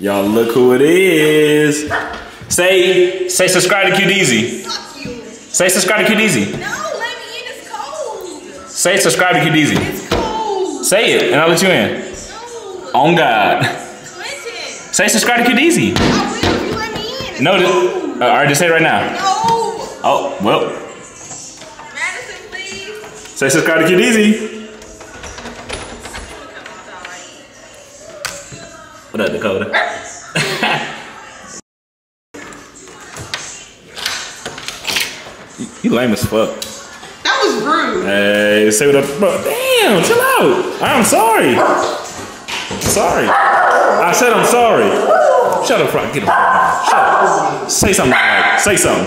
Y'all look who it is. Say, say subscribe to. Fuck. Say subscribe to QDeezy. No, let me in. It's cold. Say subscribe to QDeezy. It's cold. Say it, and I'll let you in. No. On God. Clinton. Say subscribe to QDeezy. I will you let me in. It's No, uh, all right, just say it right now. No. Oh, well, Madison, please. say subscribe to QDeezy. What up, Dakota? you, you lame as fuck. That was rude. Hey, say what up, bro. Damn, chill out. I'm sorry. Sorry. I said I'm sorry. Shut up, Frank. Get him. Shut up. Say something. Like, say something.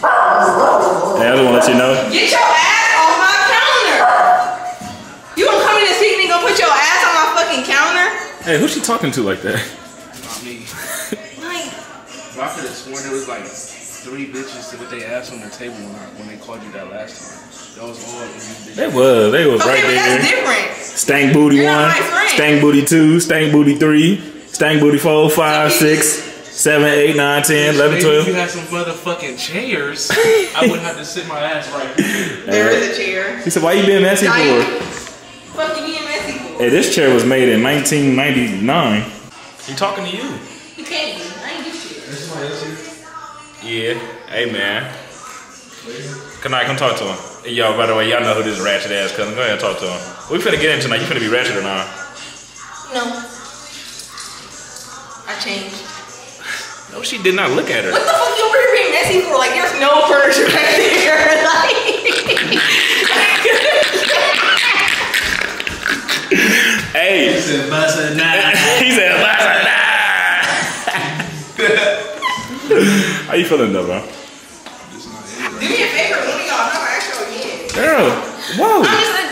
Hey, I just want to let you know. Hey, who's she talking to like that? Not me. Like, But I could have sworn there was like three bitches to what they asked on their table when, I, when they called you that last time. That was all of these They bitches. was. They was okay, right but that's there. different. Stank booty You're not one, my stank booty two, stank booty three, stank booty four, five, six, seven, eight, nine, ten, eleven, Maybe if you twelve. had some motherfucking chairs, I wouldn't have to sit my ass right here. There is a chair. He said, "Why you being messy for?" you- Fuck you being messy for? Hey, this chair was made in 1999. He talking to you? You can't be. I ain't do shit. This is my LC. Yeah. Hey, man. Can I Come talk to him. Hey, y'all, by the way, y'all know who this ratchet ass cousin. Go ahead and talk to him. We finna get in tonight. You finna be ratchet or not? No. I changed. No, she did not look at her. What the fuck you over here being messy for? Like, there's no furniture back there. Hey. He said, bust a nine. he said, "Last night." How you feeling though, bro? Do me a favor, one of y'all know I show again. Girl, whoa. I'm just like,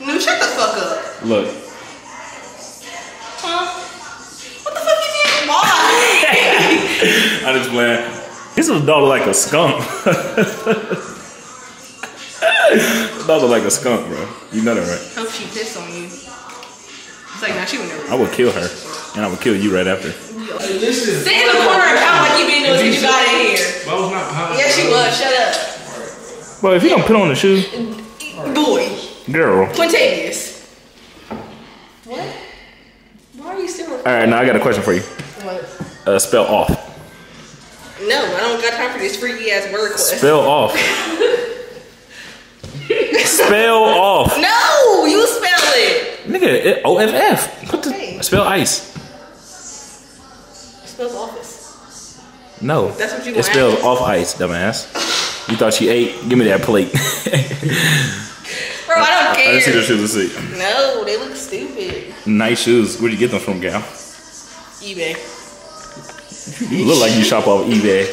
No, shut the fuck up. Look. Huh? What the fuck you mean? Why? I just playing. This is dog like a skunk. dog like a skunk, bro. You know that, right? Hope she pissed on you. It's like, nah, she would never. I would kill her, and I would kill you right after. Hey, listen. Sit in the corner and pound like you been doing since you got in here. I was not behind Yes, you was. Shut up. Well, if you don't put on the shoes, Boy. girl. Quintavious. What? Why are you still All right, now I got a question for you. What? Uh, spell off. No, I don't got time for this freaky ass word quest. Spell off. spell off. No, you spell it. Nigga, it, O F F. Put the Okay. spell ice. It spells office. No. That's what you It gonna spells ask? off ice, dumbass. You thought she ate? Give me that plate. Bro, I don't care. I just see the shoes to see. No, they look stupid. Nice shoes. Where'd you get them from, gal? eBay. You look like you shop off eBay.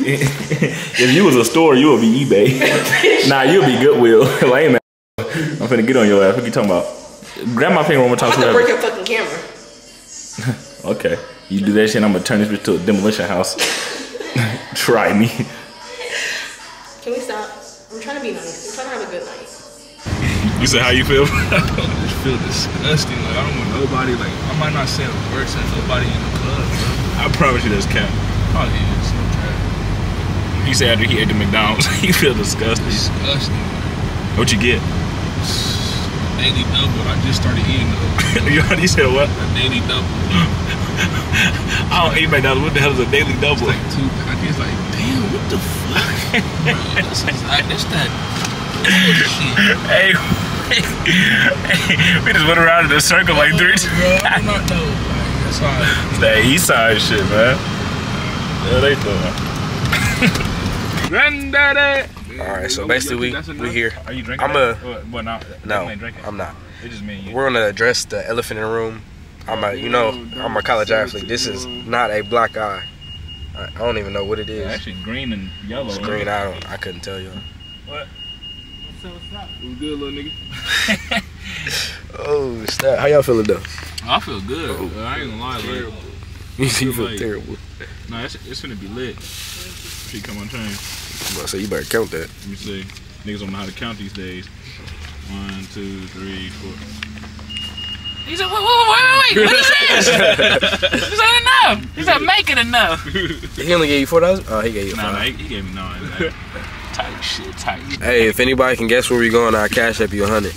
if you was a store, you would be eBay. nah, you'll be Goodwill. like, hey, I'm finna get on your ass. What you talking about? Grab my finger one more time. I'm so about to we break your fucking camera. Okay. You do that shit, and I'm gonna turn this bitch to a demolition house. Try me. Can we stop? I'm trying to be nice. I'm trying to have a good night. You said how you feel? I just feel disgusting. Like I don't want nobody. Like I might not say a word since nobody in the club. Bro. I promise you this, Cap. Probably is. Okay. He said after he ate the McDonald's, he feel disgusted. Disgusting. What you get? Daily double. I just started eating a, you already said what? a daily double. I don't eat McDonald's. What the hell is a daily double? Like two packets. Like damn, what the fuck? Bro, this is like this that bullshit. Hey, we just went around in a circle like three Bro, I do not know. Like that's. That east side shit, man. Yeah, they doing. Granddaddy. All right, so basically we we here. Are you drinking? I'm a- Well, well, not, No, ain't. I'm not. It just me you. We're gonna address the elephant in the room. I'm a, you know, I'm a college athlete. This is not a black eye. I, I don't even know what it is. Yeah, actually, green and yellow. It's green. I don't. I couldn't tell you. What? You good, little nigga? Oh, snap. How y'all feeling though? I feel good. I ain't gonna lie. Like, You feel like- terrible. No, it's, it's gonna be lit. She come on train. I'm about to say you better count that. Let me see. Niggas don't know how to count these days. One, two, three, four. He said, wait, wait, wait, wait, what is this? this ain't enough. He said, make it enough. He only gave you four thousand. Oh, he gave you Nah, nah, five. he, he gave me nine. Like, Tight shit, tight. Hey, if anybody can guess where we going, I'll cash up you a hundred.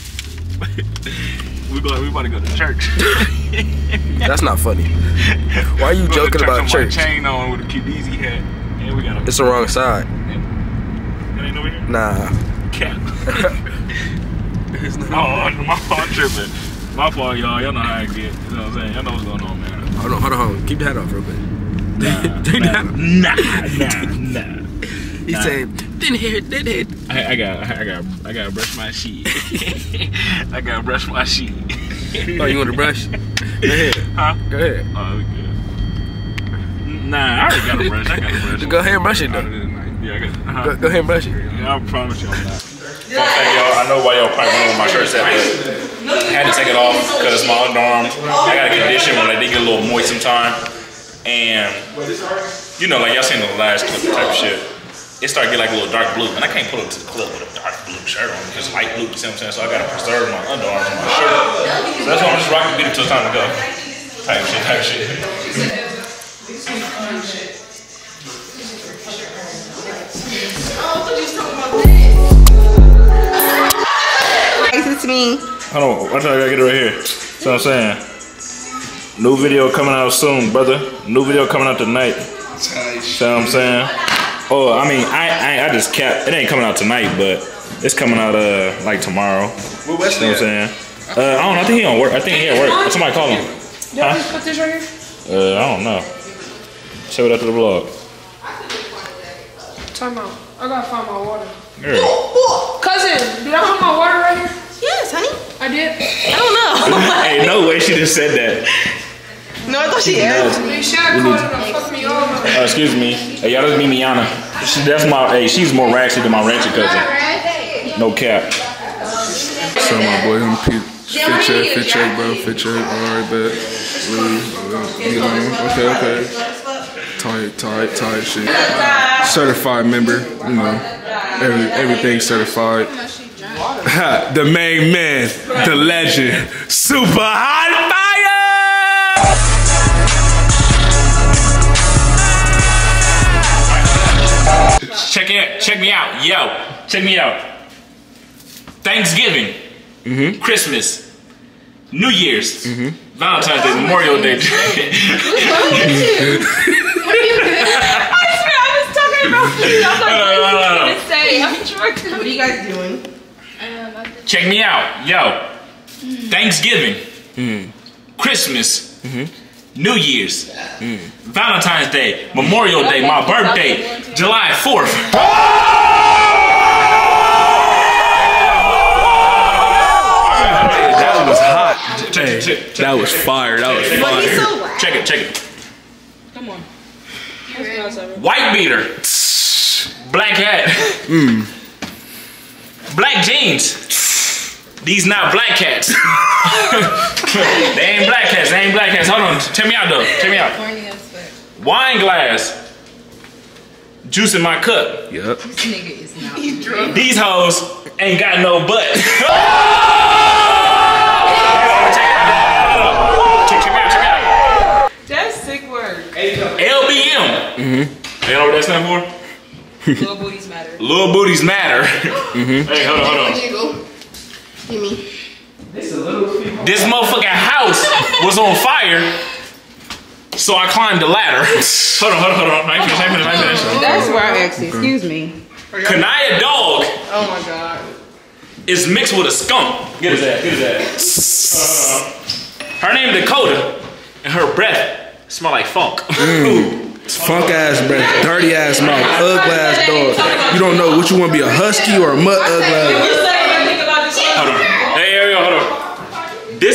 We go, we about to go to church. That's not funny. Why are you Go joking about church? Chain on with a QDZ hat. And we got a. It's the wrong side. It ain't over here. Nah. Cap. oh, my fault tripping. My fault, y'all. Y'all know how I get. You know what I'm saying? Y'all know what's going on, man. Hold on, hold on, hold on. Keep the hat off real quick. Take nah, that. nah, nah, nah. He Nah. said, didn't hear it, didn't it. I, I got, I got, I got to brush my sheet. I got to brush my sheet. Oh, you want to brush? Go ahead. Huh? Go ahead. Oh, we good. Nah, I already got a brush. I got a brush. Go ahead and brush it, though. Yeah, I got. Uh-huh. Go, go ahead and brush it. Yeah, I promise you I'm not. Fun fact, y'all, I know why y'all probably wondering where my shirt's at, but I had to take it off because it's my underarms, I got a condition where like, they get a little moist sometimes. And, you know, like y'all seen the last clip type of shit. It started getting like a little dark blue. And I can't pull up to the club with a dark blue shirt on because light blue, you see what I'm saying? So I got to preserve my underarms and my shirt. So that's why I'm just rocking beat until it's time to go. Type shit, type shit. It's me. Hold on, watch out, I gotta get it right here. See what I'm saying? New video coming out soon, brother. New video coming out tonight. See what I'm saying? Oh, I mean, I I, I just kept. It ain't coming out tonight, but it's coming out uh like tomorrow. Where You know what I'm saying? Uh, I don't know. I think he don't work. I think he at work. Somebody call him. Y'all just put this right here? Uh, I don't know. Show it after the vlog. Time out. I gotta find my water. Girl. Cousin, did I put my water right here? Yes, honey. I did. I don't know. hey, no way she just said that. No, I thought she asked. You should have called her to fuck me over. Uh, excuse me. Hey, y'all just meet Miana. She, that's my. Hey, she's more ratchet than my ratchet cousin. No cap. So my boy, him Pete. Fit check, fit check, bro. Fit check. Alright, bet. Really, you okay, okay. Tight, tight, tight shit. Certified member, you know. Every, everything certified. The main man, the legend, super hot Check it. Check me out, yo. Check me out. Thanksgiving, mm-hmm. Christmas, New Year's, mm-hmm. Valentine's Day, Memorial Day. What? Are you guys doing? Check me out, yo. Thanksgiving, hmm. Christmas, mm-hmm. New Year's, Valentine's Day, Memorial Day, my birthday, July 4th. That was hot. Check Hey, it, check, check that was fire. That was fire. so whack. Check it, check it. Come on. White beater. Black hat. Mm. Black jeans. These not black cats. they ain't black cats. They ain't black cats. Hold on. Check me out though. Check me out. Wine glass. Juice in my cup. Yep. This nigga is not. He's drunk. These hoes ain't got no butt. check, check me out. Check me out. That's sick work. LBM. Mm-hmm. You know what that stand for? Little booties matter. Little booties matter. Mhm. Hey, hold on, hold on. Here you go. Give me. This motherfucking house was on fire, so I climbed the ladder. hold on, hold on, hold on. I ain't finished, I ain't finished, I ain't finished. That's where I actually. Excuse me. Kanaya dog Oh my god. is mixed with a skunk. Get his ass, get his ass. Her name Dakota, and her breath smell like funk. Mm. Funk ass breath, dirty ass mouth, ugly ass dog. You don't know what you want to be a husky or a mutt ugly ass. hold on. Hey, Ariel, hold on. This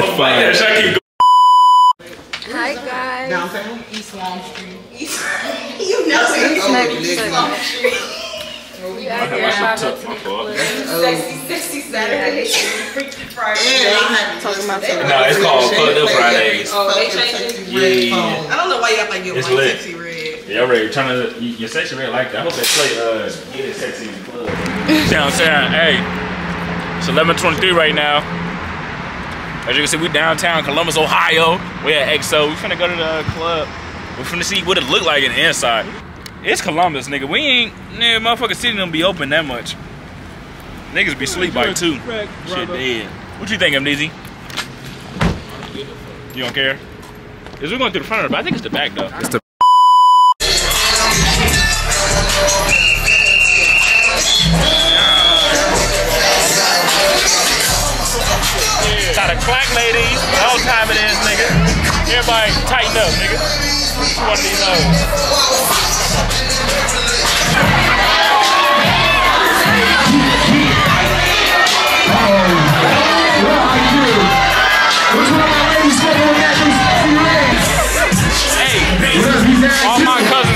fire, man. That's fire. Should I keep Hi guys. Downtown? East Long Street. East. you know it. East Long Street. We out here about to My fault. Sexy, sexy Saturday. Freaky Friday. talking about some. No, it's called Fucked Up Fridays. Oh, they changed it? Yeah. I don't know why you act like you're It's white lit. Sexyy Red. Y'all ready? Turn it. you- Your Sexyy Red like that. I hope they play uh get it sexy in the club. downtown, hey. It's 11:23 right now. As you can see, we downtown Columbus, Ohio. We at EXO. We finna go to the club. We finna see what it look like in the inside. It's Columbus, nigga. We ain't, nigga, motherfucking city don't be open that much. Niggas be sleep by two. Shit dead. What you think, MDZ? You don't care? Is we going through the front or the back? I think it's the back though. It's the Tighten up, nigga. One of these hoes. Hey, all my cousins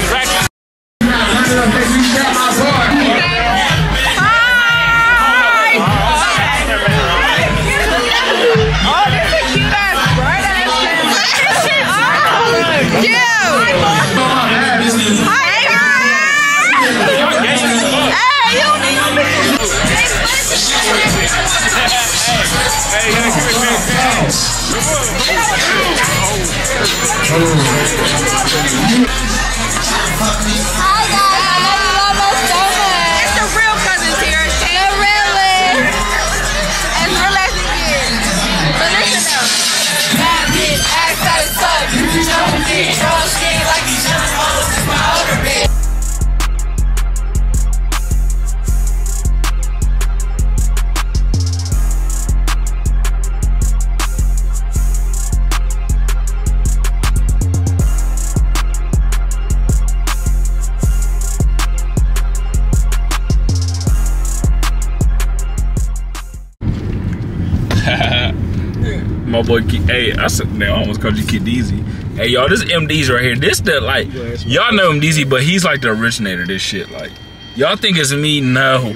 boy, Ke- hey, I said, man, I almost called you Kid Deezy. Hey, y'all, this MD's right here. This the like, y'all know him Deezy, but he's like the originator of this shit. Like, y'all think it's me? No,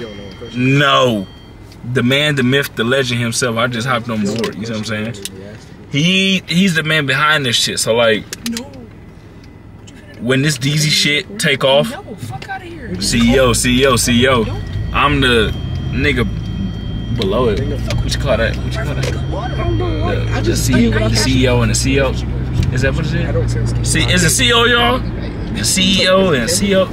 no. The man, the myth, the legend himself. I just hopped on board. You know what I'm saying? He he's the man behind this shit. So like, when this Deezy shit take off, No, fuck out of here. CEO, CEO, CEO. I'm the nigga below it. What you call that? What you call that? The, the CEO, the CEO and the CEO. Is that what it is? See, is it CEO, y'all? The CEO and CEO.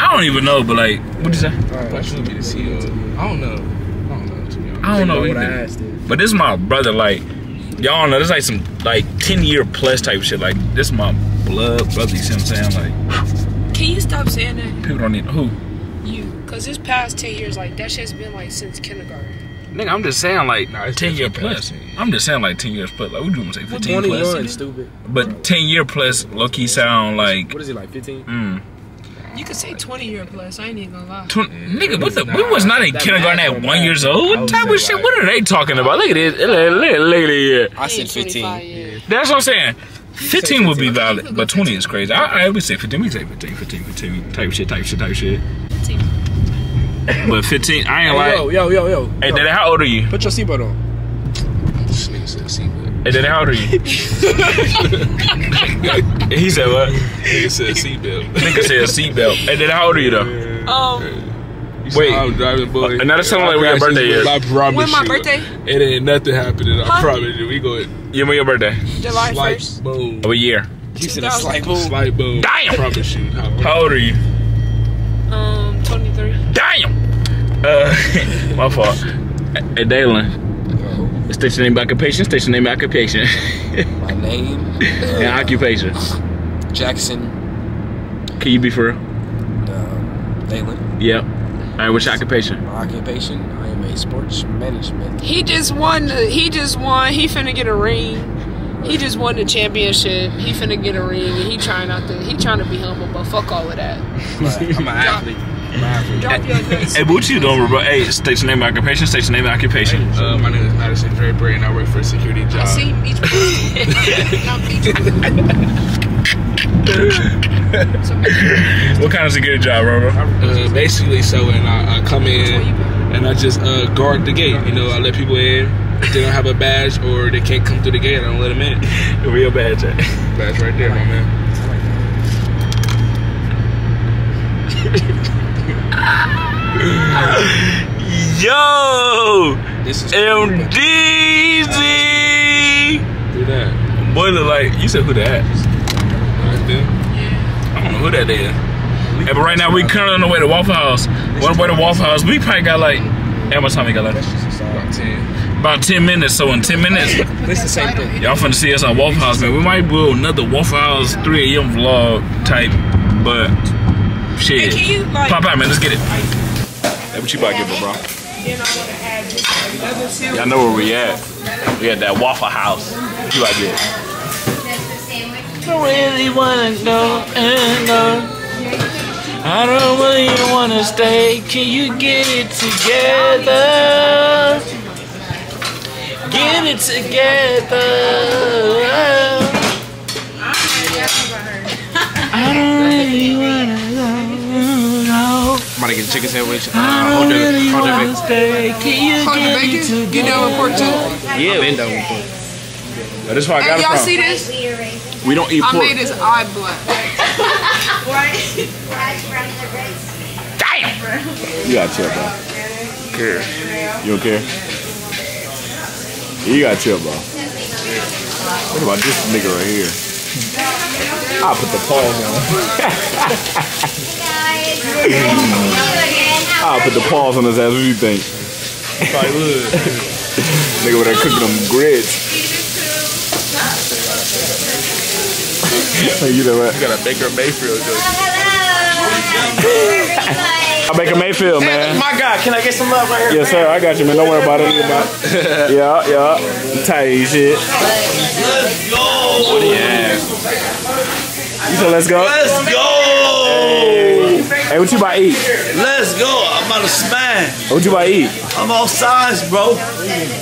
I don't even know, but like, what you say? I should be the CEO. I don't know. I don't know. To be honest. I don't know what I either. asked. But this is my brother. Like, y'all know this like some like ten year plus type shit. Like, this my blood brother. You see what I'm saying? Like, Can you stop saying that? people don't need who. You. Because this past 10 years, like, that shit's been, like, since kindergarten. Nigga, I'm just saying like Nah, ten year plus. 10. I'm just saying like ten years plus. Like we doing say fifteen plus. 21, stupid. But 10 year plus low key sound like What is it like? 15? mm, You could say 20 year plus. I ain't even gonna lie. 20, nigga, what the Nah, we was not in kindergarten at one years old. I What was type of just shit? like- What are they talking about? Look at this. Look, look, look at this. I said 15. 25. That's what I'm saying. 15 would be valid, but 20 is crazy. I, I would say 15. We say 15, 15, 15 type shit, type shit, type shit. But 15, I ain't Hey, like. yo, yo, yo, yo. Hey, Daddy, how old are you? Put your seatbelt on. This nigga said seatbelt. Hey, Daddy, how old are you? he said what? Nigga said seatbelt. Nigga said seatbelt. Hey, Daddy, how old are you though? Um, Wait. I was driving, boy. Uh, now that's something like when your birthday is. I promise when my you. birthday? It ain't nothing happening. I Huh? promise you. We go You when your birthday? July slight 1st. boom. Of a year. He said a slight boom. Slight boom. Damn. I promise you. How- How old are you? Um, 23. Damn. Uh, my fault. Hey, Dalen. Station name, occupation. Station name, occupation, My name, and occupation. Jackson Can you be for real? uh, Dalen. Yep. All right. What's your occupation? My occupation, I am a sports management. He just won. The, he just won. He finna get a ring. He just won the championship. He finna get a ring, and he trying not to. He trying to be humble, but fuck all of that. But I'm an athlete. Hey, but what you doing, bro? Hey, state your name and occupation. State your name and occupation. Uh, my name is Madison Draper, and I work for a security job. See, each What kind of security job, bro? Uh, basically, so and I, I come in and I just uh, guard the gate. You know, I let people in. If they don't have a badge or they can't come through the gate, I don't let them in. Where your badge at? Badge right there, my man. Yo, This is MDZ. do that Boy, look like you said who that? right there. I don't know who that is. Hey, but right now we currently on the way to Waffle House. On the way to Waffle House, we probably got like. How much time we got left? About ten. About 10 minutes. So in 10 minutes, It's the same thing. y'all finna see us on Waffle House, man. We might do another Waffle House 3 a.m. vlog type, but shit. Hey, can you, like- Pop out, man. Let's get it. Hey, what you about to get, bro? Y'all know where we at. We at that Waffle House. What you about to get? I really wanna go and go. I don't really wanna stay. Can you get it together? Get it together. About to get a chicken sandwich. Uh, I hold don't the, really hold wanna the, stay. Can you Hold the it bacon. together? You down with pork too? Yeah. bend over. for- Oh, This is where I got Hey, it y'all see this? We don't eat I pork. made his eye black. Damn! You gotta chill, bro. Care. You don't care? You gotta chill, bro. What about this nigga right here? I'll put the pause on. I'll put the pause on his ass. What do you think? Nigga over there cooking them grits. you know what? You got a Baker Mayfield joke. I Baker Mayfield, man. My God, can I get some love right here? Yes, sir. I got you, man. Don't worry about it. yeah, yeah. Tight shit. Let's go. Yeah. You said let's go. Let's go! Hey, what you about to eat? Let's go! I'm about to smash. What you about to eat? I'm all sides, bro.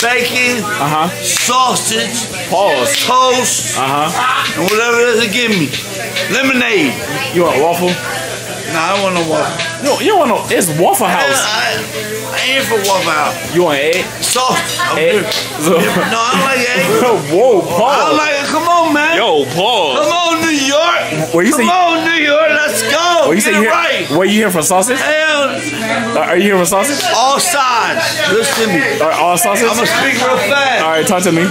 Bacon, Uh huh. sausage, Pause. toast, Uh huh. and whatever it is they give me. Lemonade. You want waffle? Nah, I don't want no waffle. You don't, you don't want no. It's Waffle House. I, I ain't for waffle house. You want egg? I'm Egg. So, No, I don't like egg. whoa, I pause. don't like it. Come on, man. Yo, pause. Come on, New York. Well, you Come say- on, New York. Let's go. Oh, you Get say it you right. here? Where you here for sausage? Hell, are you here for sausage? all sides. Listen to me. Or all sausage? I'm gonna speak real fast. All right, talk to me. You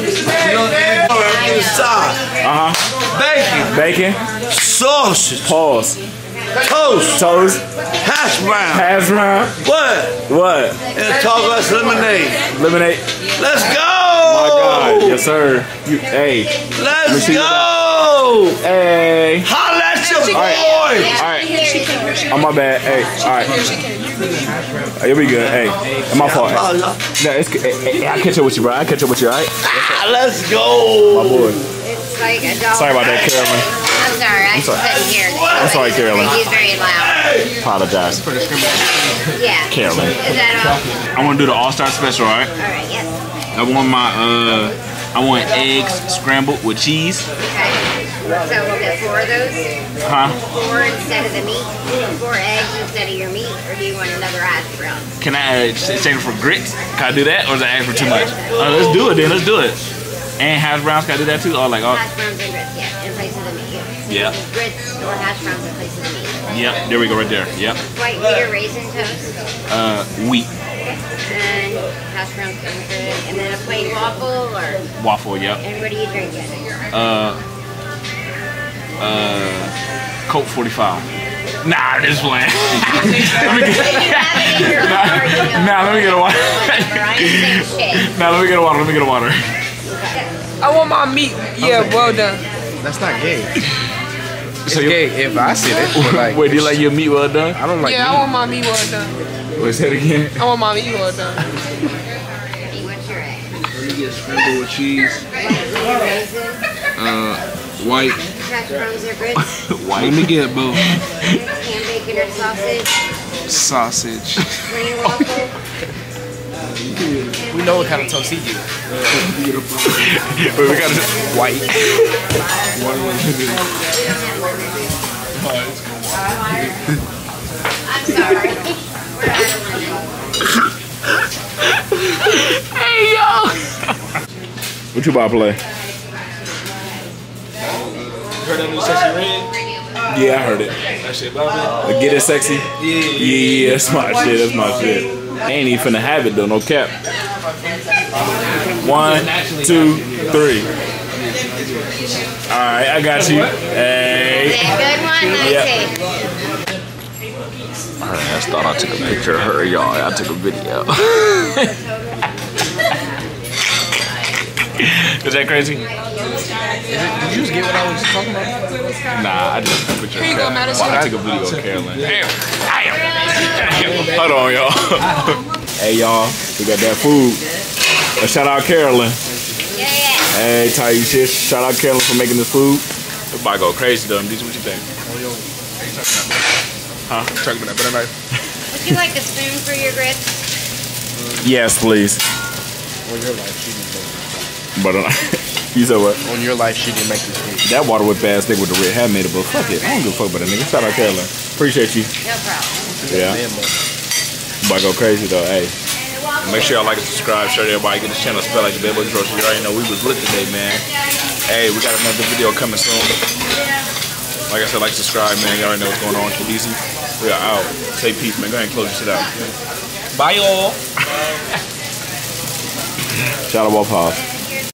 know, everything side. Uh huh. Bacon, Bacon. sausage, Pause. Toast, Toast. hash brown. Hash brown. What? What? And talk us lemonade. Lemonade. Let's go. My God. Yes, sir. You. Hey. Let's see go. Hey. Holla at your All right. boy. All right. Oh my bad. Hey. All right. Hey, you'll be good. Hey. It's my fault. No, it's. Hey, hey, I catch up with you, bro. I catch up with you. All right. ah, Let's go. My boy. It's like a dog. Sorry about that, Carolyn. I'm sorry, I sorry. couldn't hear that. I'm sorry, Carolyn. He's very loud. Apologize. Yeah. Carolyn. Is that all? I want to do the All Star Special. All right. All right, yes. I want my uh. I want eggs scrambled with cheese. Okay. So we'll get four of those? Huh? Four instead of the meat? Four eggs instead of your meat? Or do you want another hash brown? Can I uh, change it for grits? Can I do that, or is that asking for too much? Uh, let's do it then. Let's do it. And hash browns, can I do that too? Or like, oh, Hash browns and grits, yeah, in place of the meat. Yeah. Grits or hash browns in place of the meat. yep. There we go, right there. Yep. White wheat or raisin toast? Uh, wheat And hash browns and grit. And then a plain waffle or, waffle. Yep. and what are you drinking? Uh, uh, Coke 45. Nah, this playing. let me get, nah, let me get a water. nah, let me get a water. Let me get a water. I want my meat. Yeah, well done. That's not gay. It's So gay if I said it. But like, Wait, do you like your meat well done? I don't like Yeah, I want my meat well done. Wait, say it again. I want my meat well done. What's your egg? Let me get scrambled with cheese. Uh, white. hash browns or grits, Let me get both. ham bacon or sausage, Sausage. We know what kind of toast he do. Wait, we gotta. White. I'm sorry. Hey yo. What you about to play? Heard that new Sexyy Red? Yeah, I heard it. That shit bobbing. But get it sexy. Yeah, yeah, that's my shit. That's my shit. I ain't even finna have it though. No cap. One, two, three. All right, I got you. Hey. Good one, let's Yeah. see. I just thought I took a picture of her, y'all. I took a video. Is that crazy? Did you just get what I was talking about? Nah, I just took a picture of you go, Carolyn. Madison. Well, I took a video of Carolyn. Damn. Damn. Hold on, y'all. hey, y'all. We got that food. Uh, shout out Carolyn. Yeah, yeah. Hey, Ty, shit. Shout out Carolyn for making this food. This might go crazy, though. These, what you think? Huh? Talking about that better knife. Would you like a spoon for your grits? Yes, please. On your life, she didn't make But uh, you said what? On your life, she didn't make this food. That water whip ass nigga with the red hat made it, but fuck it. I don't give a fuck about that nigga. Shout out Carolyn. Appreciate you. No problem. Yeah. Damn, man. Might go crazy though. Hey. Make sure y'all like and subscribe. Share to everybody. Get this channel spelled like the Boys Grocery. You already know we was lit today, man. Hey, we got another video coming soon. Like I said, like, subscribe, man. Y'all already know what's going on. Keep easy. We are out. Say peace, man. Go ahead and close your shit out. Bye, y'all. Shout out Waffle House.